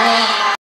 Yeah.